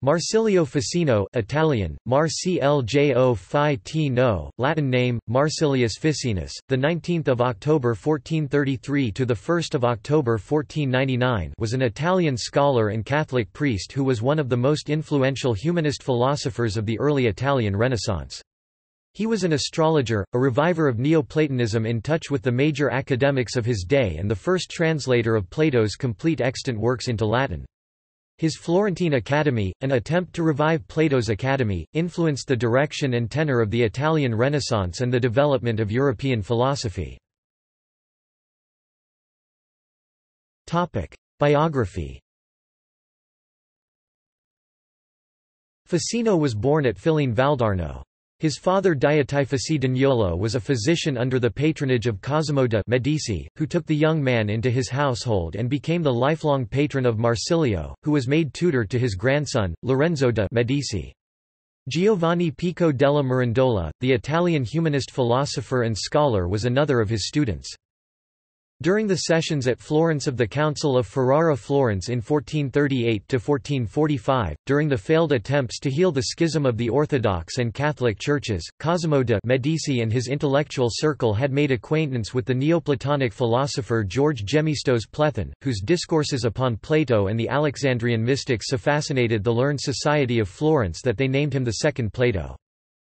Marsilio Ficino Italian, Marcljo Ficino, Latin name, Marsilius Ficinus, 19 October 1433 – to 1 October 1499 was an Italian scholar and Catholic priest who was one of the most influential humanist philosophers of the early Italian Renaissance. He was an astrologer, a reviver of Neoplatonism in touch with the major academics of his day and the first translator of Plato's complete extant works into Latin. His Florentine Academy, an attempt to revive Plato's Academy, influenced the direction and tenor of the Italian Renaissance and the development of European philosophy. Biography Ficino was born at Figline Valdarno. His father Diotifeci D'Agnolo was a physician under the patronage of Cosimo de' Medici, who took the young man into his household and became the lifelong patron of Marsilio, who was made tutor to his grandson, Lorenzo de' Medici. Giovanni Pico della Mirandola, the Italian humanist philosopher and scholar was another of his students. During the sessions at Florence of the Council of Ferrara Florence in 1438–1445, during the failed attempts to heal the schism of the Orthodox and Catholic churches, Cosimo de' Medici and his intellectual circle had made acquaintance with the Neoplatonic philosopher George Gemistos Plethon, whose discourses upon Plato and the Alexandrian mystics so fascinated the learned society of Florence that they named him the Second Plato.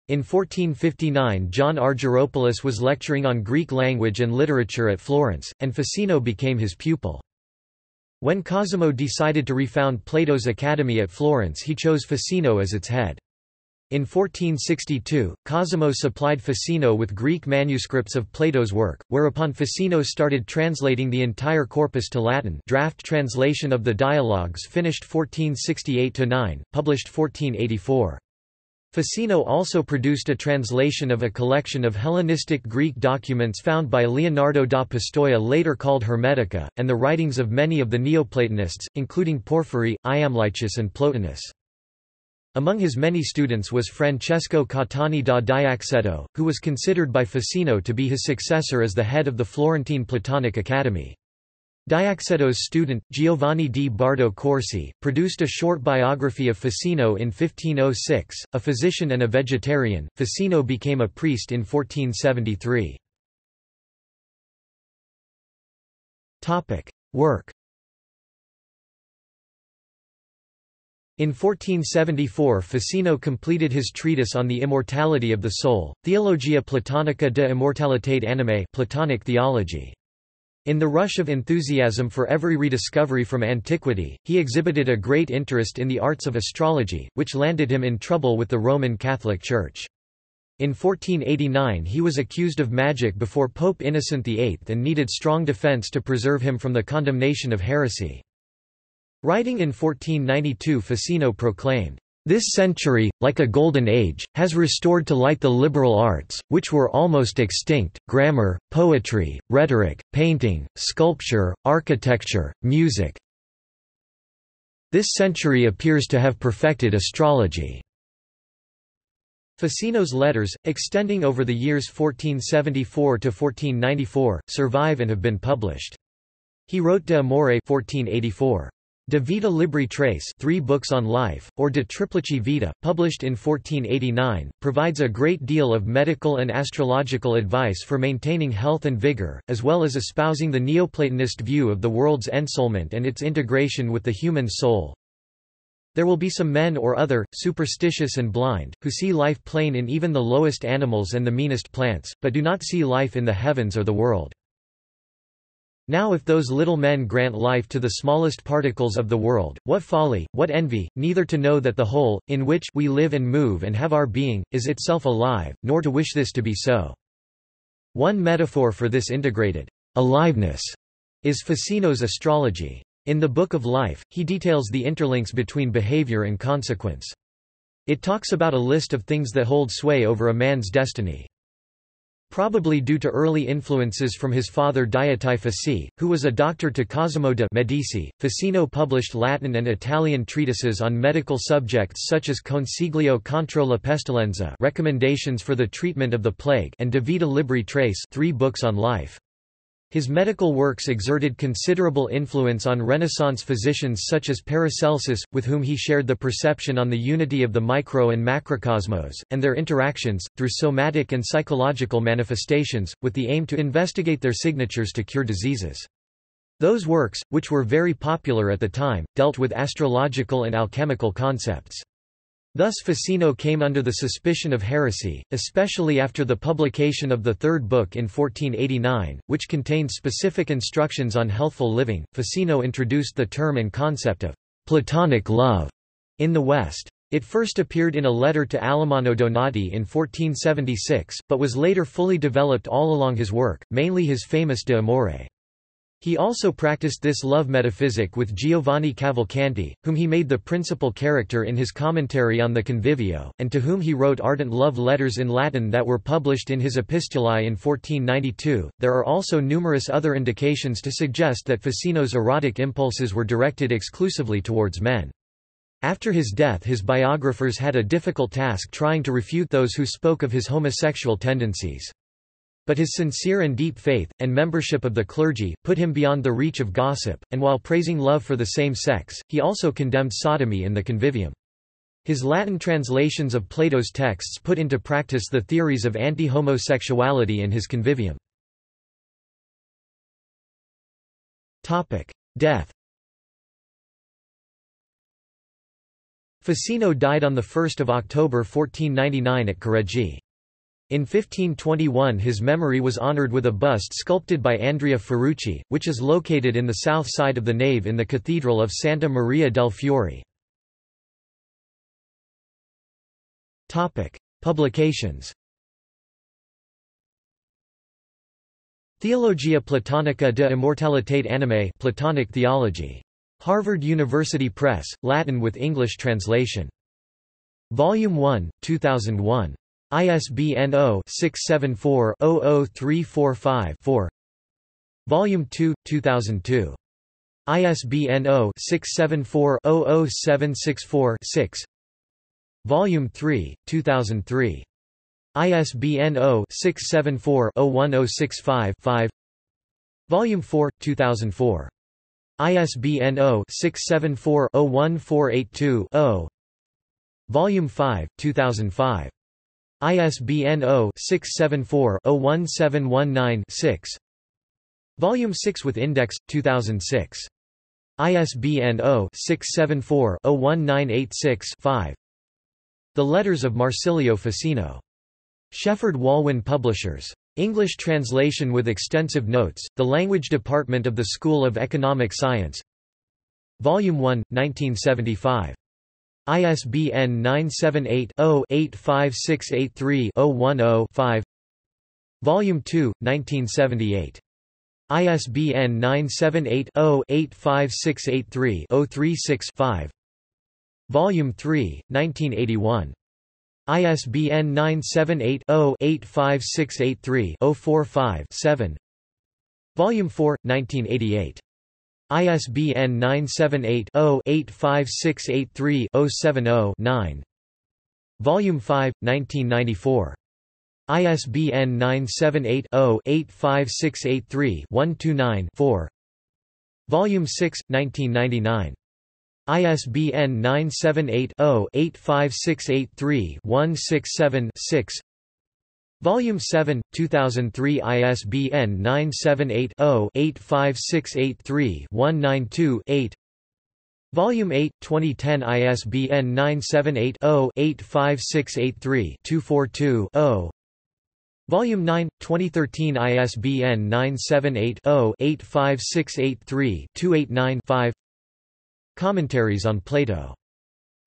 In 1459 John Argyropoulos was lecturing on Greek language and literature at Florence, and Ficino became his pupil. When Cosimo decided to refound Plato's Academy at Florence he chose Ficino as its head. In 1462, Cosimo supplied Ficino with Greek manuscripts of Plato's work, whereupon Ficino started translating the entire corpus to Latin draft translation of the Dialogues finished 1468–9, published 1484. Ficino also produced a translation of a collection of Hellenistic Greek documents found by Leonardo da Pistoia later called Hermetica, and the writings of many of the Neoplatonists, including Porphyry, Iamblichus and Plotinus. Among his many students was Francesco Cattani da Diacceto, who was considered by Ficino to be his successor as the head of the Florentine Platonic Academy. Diacceto's student, Giovanni di Bardo Corsi, produced a short biography of Ficino in 1506. A physician and a vegetarian, Ficino became a priest in 1473. Work In 1474 Ficino completed his treatise on the immortality of the soul, Theologia Platonica de Immortalitate Animae Platonic Theology. In the rush of enthusiasm for every rediscovery from antiquity, he exhibited a great interest in the arts of astrology, which landed him in trouble with the Roman Catholic Church. In 1489 he was accused of magic before Pope Innocent VIII and needed strong defense to preserve him from the condemnation of heresy. Writing in 1492 Ficino proclaimed, this century, like a golden age, has restored to light the liberal arts, which were almost extinct, grammar, poetry, rhetoric, painting, sculpture, architecture, music. This century appears to have perfected astrology. Ficino's letters, extending over the years 1474 to 1494, survive and have been published. He wrote De Amore 1484. De Vita Libri Tres three books on life, or De Triplici Vita, published in 1489, provides a great deal of medical and astrological advice for maintaining health and vigor, as well as espousing the Neoplatonist view of the world's ensoulment and its integration with the human soul. There will be some men or other, superstitious and blind, who see life plain in even the lowest animals and the meanest plants, but do not see life in the heavens or the world. Now if those little men grant life to the smallest particles of the world, what folly, what envy, neither to know that the whole, in which we live and move and have our being, is itself alive, nor to wish this to be so. One metaphor for this integrated aliveness is Ficino's astrology. In the Book of Life, he details the interlinks between behavior and consequence. It talks about a list of things that hold sway over a man's destiny. Probably due to early influences from his father Diotifeci, who was a doctor to Cosimo de' Medici, Ficino published Latin and Italian treatises on medical subjects such as Consiglio contro la pestilenza recommendations for the treatment of the plague and De Vita Libri Tres three books on life. His medical works exerted considerable influence on Renaissance physicians such as Paracelsus, with whom he shared the perception on the unity of the micro and macrocosmos, and their interactions, through somatic and psychological manifestations, with the aim to investigate their signatures to cure diseases. Those works, which were very popular at the time, dealt with astrological and alchemical concepts. Thus Ficino came under the suspicion of heresy, especially after the publication of the Third Book in 1489, which contained specific instructions on healthful living. Ficino introduced the term and concept of Platonic love in the West. It first appeared in a letter to Alemanno Donati in 1476, but was later fully developed all along his work, mainly his famous De Amore. He also practiced this love metaphysic with Giovanni Cavalcanti, whom he made the principal character in his commentary on the Convivio, and to whom he wrote ardent love letters in Latin that were published in his Epistulae in 1492. There are also numerous other indications to suggest that Ficino's erotic impulses were directed exclusively towards men. After his death his biographers had a difficult task trying to refute those who spoke of his homosexual tendencies. But his sincere and deep faith, and membership of the clergy, put him beyond the reach of gossip, and while praising love for the same sex, he also condemned sodomy in the Convivium. His Latin translations of Plato's texts put into practice the theories of anti-homosexuality in his Convivium. Death Ficino died on 1 October 1499 at Careggi. In 1521 his memory was honored with a bust sculpted by Andrea Ferrucci, which is located in the south side of the nave in the Cathedral of Santa Maria del Fiore. Publications Theologia Platonica de Immortalitate Animae Platonic Theology. Harvard University Press, Latin with English translation. Volume 1, 2001. ISBN 0-674-00345-4 Volume 2, 2002. ISBN 0-674-00764-6 Volume 3, 2003. ISBN 0-674-01065-5 Volume 4, 2004. ISBN 0-674-01482-0 Volume 5, 2005. ISBN 0-674-01719-6 Volume 6 with Index, 2006. ISBN 0-674-01986-5 The Letters of Marsilio Ficino. Shepheard-Walwyn Publishers. English translation with extensive notes, The Language Department of the School of Economic Science Volume 1, 1975. ISBN 978-0-85683-010-5 Volume 2, 1978. ISBN 978-0-85683-036-5 Volume 3, 1981. ISBN 978-0-85683-045-7 Volume 4, 1988. ISBN 978-0-85683-070-9 Volume 5, 1994. ISBN 978-0-85683-129-4 Volume 6, 1999. ISBN 978-0-85683-167-6 Volume 7, 2003 ISBN 978-0-85683-192-8 Volume 8, 2010 ISBN 978-0-85683-242-0 Volume 9, 2013 ISBN 978-0-85683-289-5 Commentaries on Plato.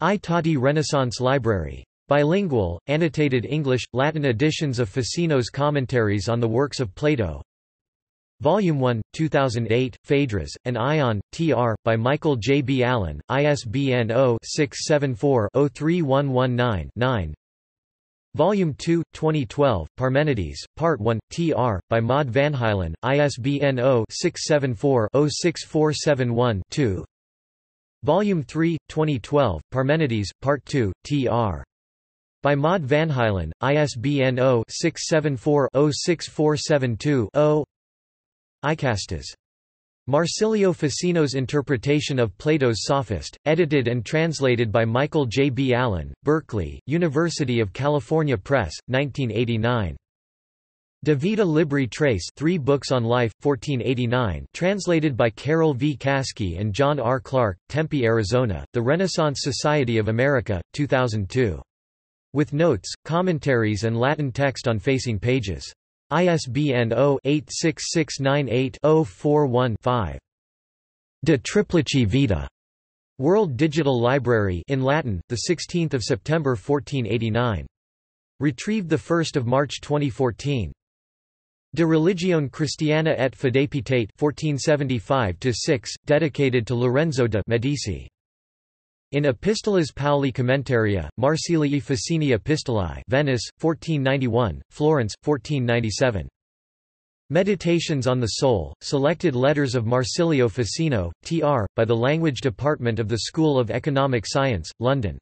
I Tati Renaissance Library. Bilingual, annotated English, Latin editions of Ficino's commentaries on the works of Plato. Volume 1, 2008, Phaedrus, and Ion, T.R., by Michael J. B. Allen, ISBN 0-674-03119-9 Volume 2, 2012, Parmenides, Part 1, T.R., by Maud Vanhaelen, ISBN 0-674-06471-2 Volume 3, 2012, Parmenides, Part 2, T.R. By Maud Vanhaelen, ISBN 0-674-06472-0 Icastes. Marsilio Ficino's interpretation of Plato's Sophist, edited and translated by Michael J. B. Allen, Berkeley, University of California Press, 1989. De Vita Libri Tres Three Books on Life, 1489 translated by Carol V. Kaske and John R. Clark, Tempe, Arizona, The Renaissance Society of America, 2002. With notes, commentaries and Latin text on facing pages. ISBN 0-86698-041-5. De Triplici Vita. World Digital Library in Latin, 16 September 1489. Retrieved 1 March 2014. De Religione Christiana et Fide Pietate 1475-6, dedicated to Lorenzo de' Medici. In Epistolas Pauli Commentaria, Marsilii Ficini Epistolae Venice, 1491, Florence, 1497. Meditations on the Soul, Selected Letters of Marsilio Ficino, Tr., by the Language Department of the School of Economic Science, London.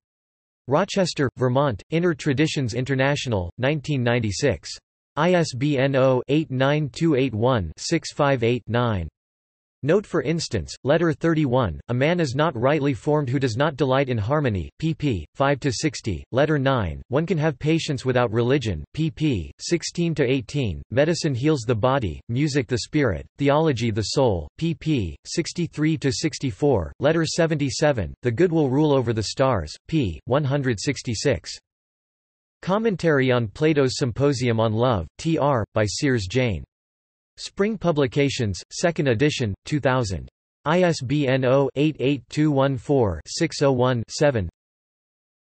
Rochester, Vermont, Inner Traditions International, 1996. ISBN 0-89281-658-9. Note for instance, Letter 31, A man is not rightly formed who does not delight in harmony, pp. 5–60, Letter 9, One can have patience without religion, pp. 16–18, Medicine heals the body, music the spirit, theology the soul, pp. 63–64, Letter 77, The good will rule over the stars, p. 166. Commentary on Plato's Symposium on Love, Tr., by Sears Jayne. Spring Publications, 2nd edition, 2000. ISBN 0-88214-601-7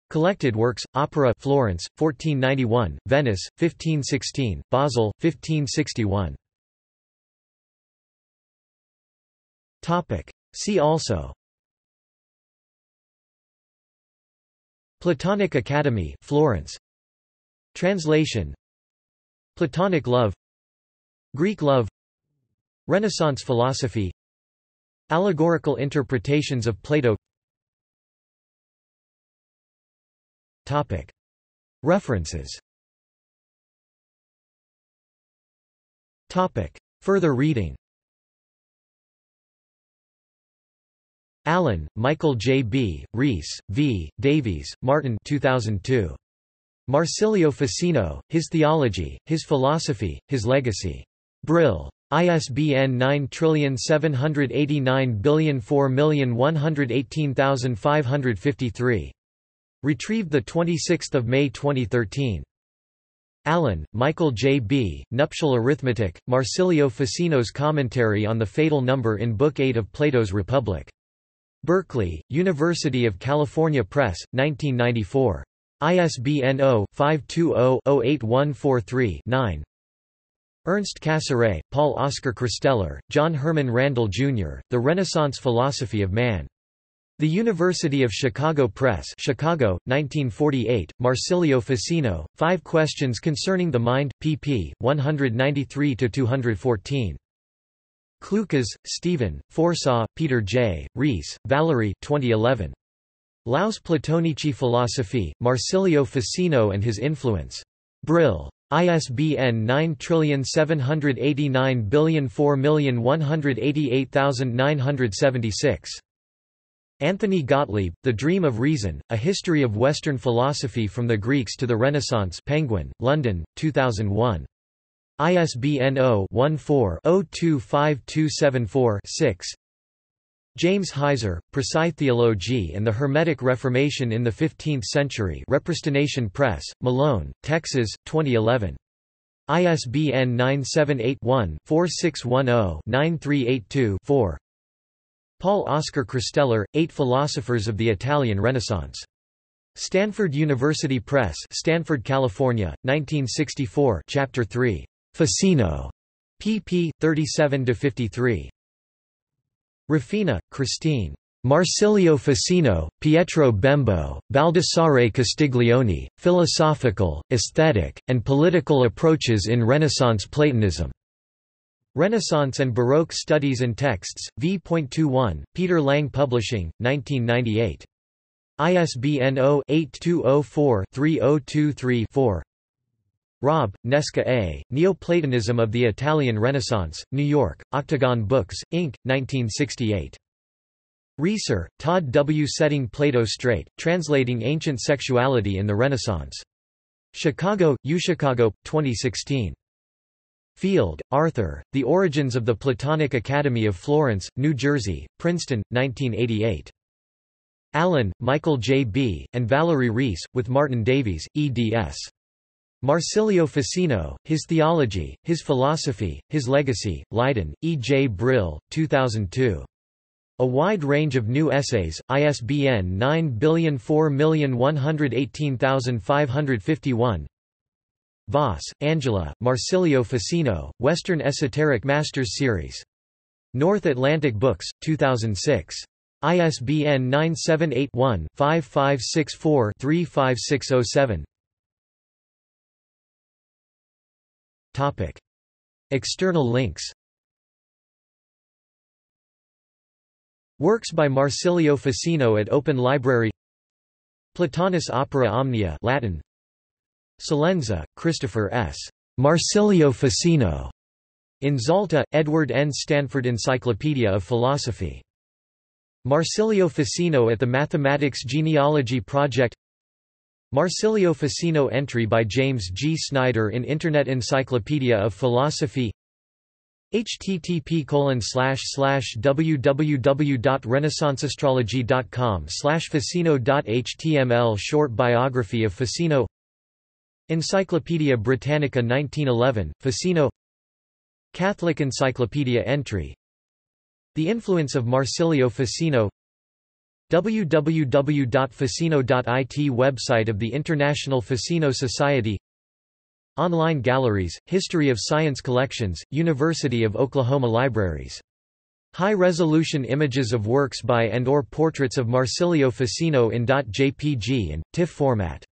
Collected Works, Opera Florence, 1491, Venice, 1516, Basel, 1561. Topic. See also Platonic Academy Florence. Translation Platonic love Greek love Renaissance philosophy Allegorical interpretations of Plato References Further reading Allen, Michael J. B., Rees, V., Davies, Martin 2002. Marsilio Ficino, His Theology, His Philosophy, His Legacy. Brill. ISBN 9789004118553. Retrieved 26 May 2013. Allen, Michael J. B., Nuptial Arithmetic, Marsilio Ficino's Commentary on the Fatal Number in Book 8 of Plato's Republic. Berkeley, University of California Press, 1994. ISBN 0-520-08143-9. Ernst Cassirer, Paul Oskar Kristeller, John Herman Randall, Jr., The Renaissance Philosophy of Man. The University of Chicago Press Chicago, 1948, Marsilio Ficino, Five Questions Concerning the Mind, pp. 193–214. Clucas, Stephen, Forshaw, Peter J., Rees, Valerie 2011. Laus Platonici Philosophi, Marsilio Ficino and his Influence. Brill. ISBN 9789004188976. Anthony Gottlieb, The Dream of Reason, A History of Western Philosophy from the Greeks to the Renaissance Penguin, London, 2001. ISBN 0-14-025274-6 James Heiser, Theologie and the Hermetic Reformation in the Fifteenth Century Repristination Press, Malone, Texas, 2011. ISBN 978-1-4610-9382-4 Paul Oskar Kristeller, Eight Philosophers of the Italian Renaissance. Stanford University Press Stanford, California, 1964 Chapter 3. Ficino. pp. 37–53. Raffini, Christine. Marsilio Ficino, Pietro Bembo, Baldassare Castiglione, Philosophical, Aesthetic, and Political Approaches in Renaissance Platonism. Renaissance and Baroque Studies and Texts, v.21, Peter Lang Publishing, 1998. ISBN 0-8204-3023-4 Robb, Nesca A., Neoplatonism of the Italian Renaissance, New York, Octagon Books, Inc., 1968. Reeser, Todd W. Setting Plato Straight, Translating Ancient Sexuality in the Renaissance. Chicago, UChicago, 2016. Field, Arthur, The Origins of the Platonic Academy of Florence, New Jersey, Princeton, 1988. Allen, Michael J. B., and Valerie Rees, with Martin Davies, eds. Marsilio Ficino, His Theology, His Philosophy, His Legacy, Leiden, E. J. Brill, 2002. A wide range of new essays, ISBN 9004118551 Voss, Angela, Marsilio Ficino, Western Esoteric Masters Series. North Atlantic Books, 2006. ISBN 978-1-5564-35607 External links Works by Marsilio Ficino at Open Library Plotinus Opera Omnia Latin Celenza, Christopher S. Marsilio Ficino. In Zalta, Edward N. Stanford Encyclopedia of Philosophy. Marsilio Ficino at the Mathematics Genealogy Project Marsilio Ficino entry by James G. Snyder in Internet Encyclopedia of Philosophy. Http www.renaissanceastrology.com ficino.html Short biography of Ficino. Encyclopaedia Britannica 1911, Ficino. Catholic Encyclopedia entry. The influence of Marsilio Ficino www.ficino.it Website of the International Ficino Society Online galleries, History of Science Collections, University of Oklahoma Libraries. High-resolution images of works by and or portraits of Marsilio Ficino in .jpg and, TIFF format